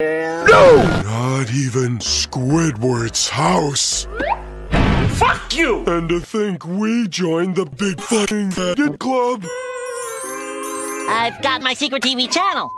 No! Not even Squidward's house. Fuck you! And to think we joined the big fucking bandit club. I've got my secret TV channel.